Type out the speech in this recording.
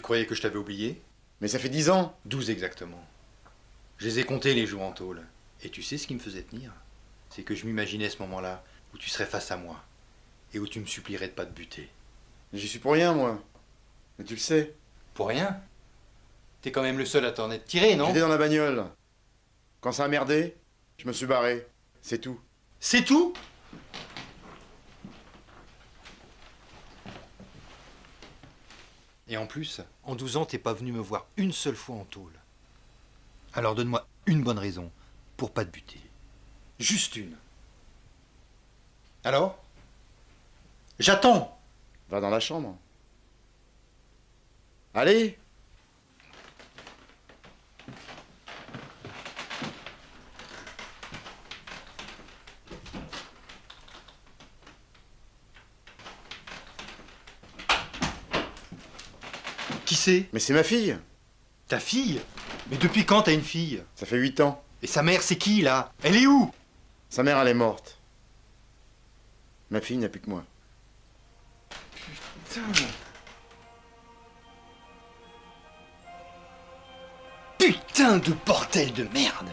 Tu croyais que je t'avais oublié Mais ça fait dix ans. 12 exactement. Je les ai comptés les jours en tôle. Et tu sais ce qui me faisait tenir? C'est que je m'imaginais ce moment-là où tu serais face à moi et où tu me supplierais de pas te buter. J'y suis pour rien, moi. Mais tu le sais. Pour rien? T'es quand même le seul à t'en être tiré, non? J'étais dans la bagnole. Quand ça a merdé, je me suis barré. C'est tout. C'est tout? Et en plus, en 12 ans, t'es pas venu me voir une seule fois en tôle. Alors donne-moi une bonne raison pour pas te buter. Juste une. Alors? J'attends Va dans la chambre. Allez Qui c'est? Mais c'est ma fille. Ta fille? Mais depuis quand t'as une fille? Ça fait huit ans. Et sa mère, c'est qui, là? Elle est où? Sa mère, elle est morte. Ma fille n'a plus que moi. Putain de bordel de Merde